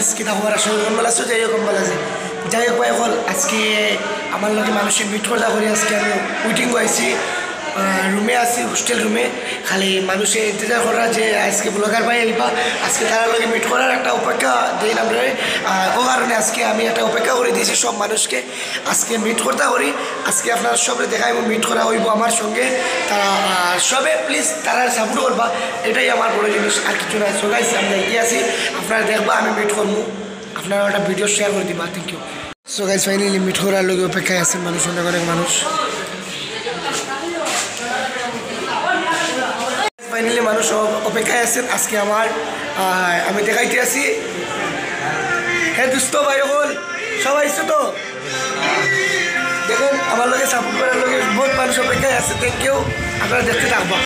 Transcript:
আজকে খবর আসলে কোনবেলা আছে, যাই হোক কোনবেলা আছে। যাই হোক ভাই আজকে আমার লগে মানুষের মিট কথা করি, আজকে আমি উইটিং আইছি। রুমে আছি হোস্টেল রুমে খালি মানুষে ইন্তজার করা যে আজকে ব্লগার ভাই আইবা, আজকে তার লগে মিট করার একটা অপেক্ষা দিই আমরা ও কারণে আজকে আমি একটা অপেক্ষা করে দিয়েছি সব মানুষকে। আজকে মিট করতে করি, আজকে আপনারা সবে দেখাই মিট করা হইব আমার সঙ্গে। তারা সবে প্লিজ তারা সাপোর্ট করবা, এটাই আমার বড় জিনিস। আর কিছু না সবাইছি আমরা এগিয়ে আছি। আপনারা দেখবা, আমি মিট করব। আপনারা একটা ভিডিও শেয়ার করে দিবা thank you so guys finally meet করার লোক অপেক্ষায় আছেন মানুষ, অনেক অনেক মানুষ। ফাইনালি মানুষ অপেক্ষায় আছেন, আজকে আমার আমি দেখাইতে আছি হ্যাঁ দুস্থ ভাই হল সবাই আইসো তো? দেখেন, আমার লগে সাপোর্ট করার লগে বহুত মানুষ অপেক্ষায় আছে থ্যাংক ইউ আপনারা দেখতে থাকবা।